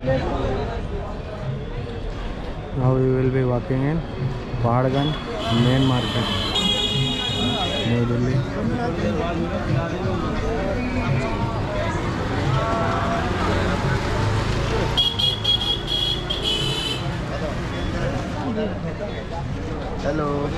Now we will be walking in Paharganj main market, New Delhi. Hello.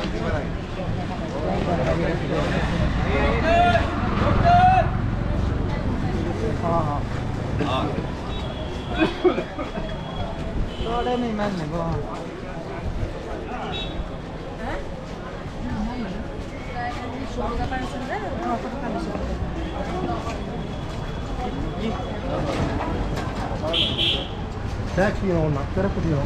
何のご飯タクシーを待ってることよ。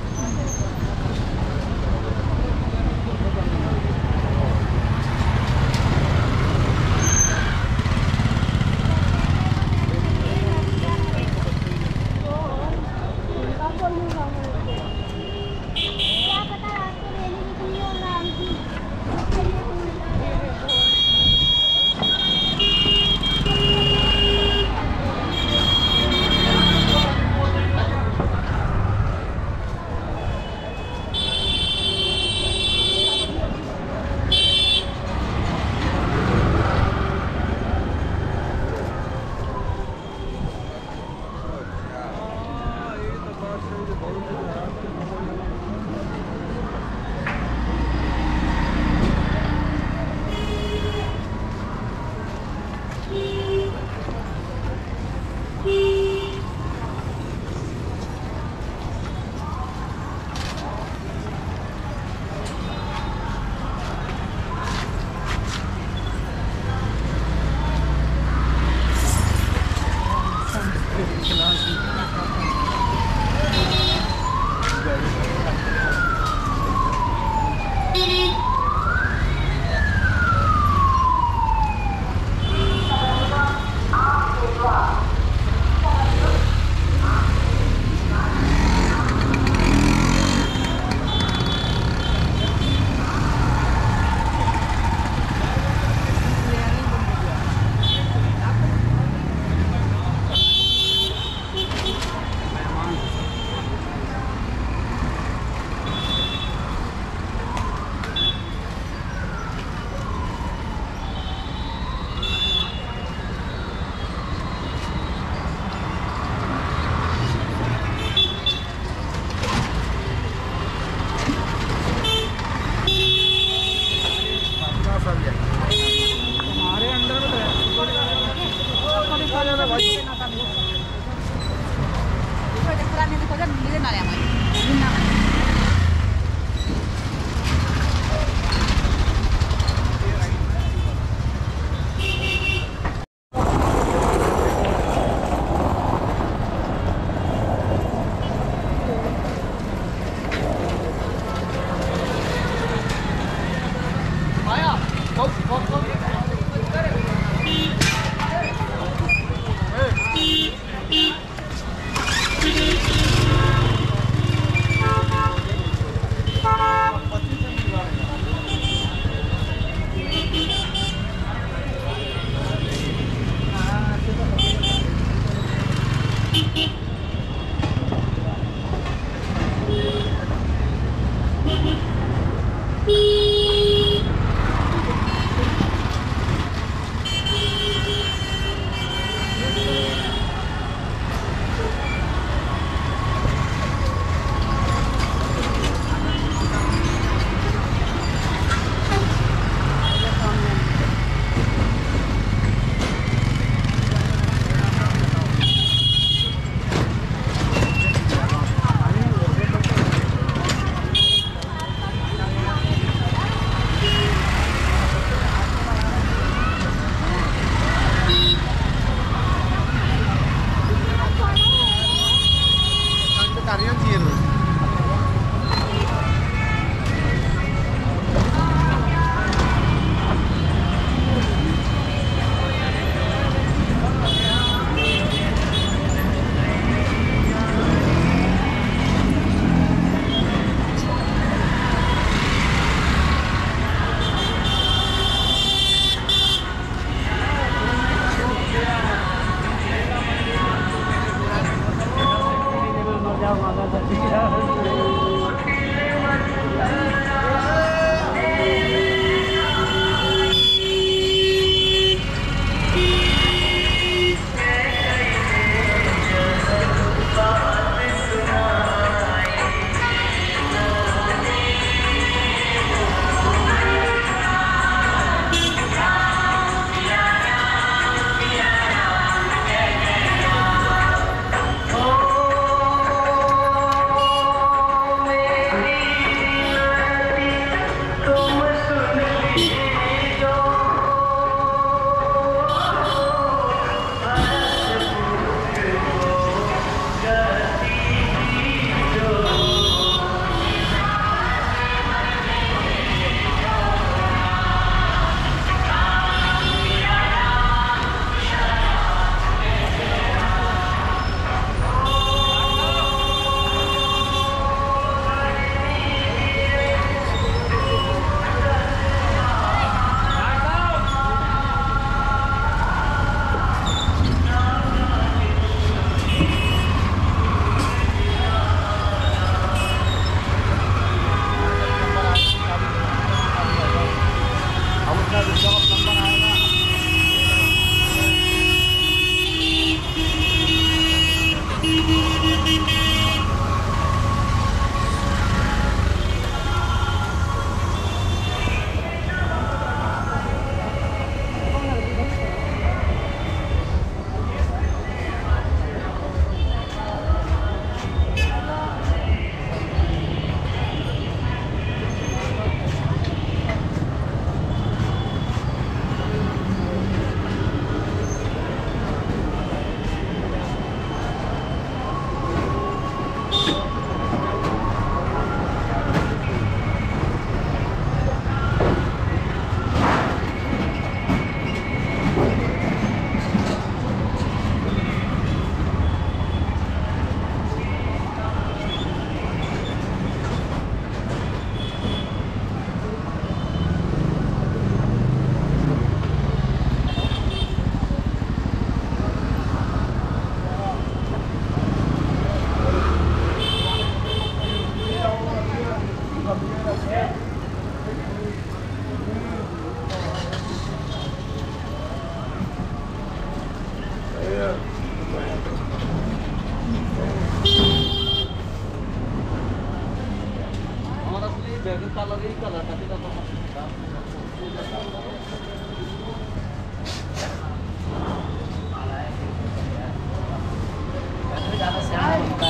dava assim,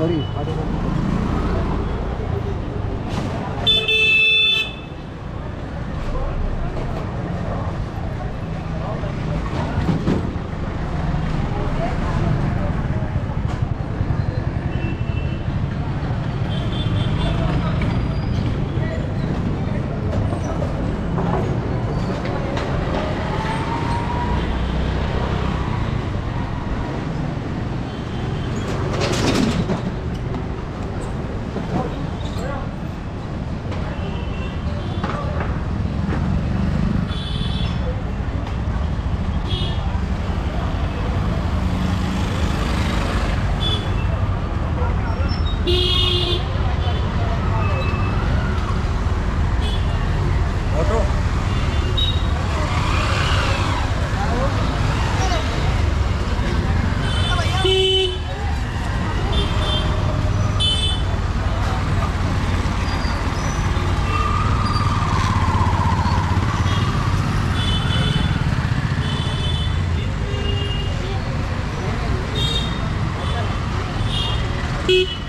Corinthians. Beep.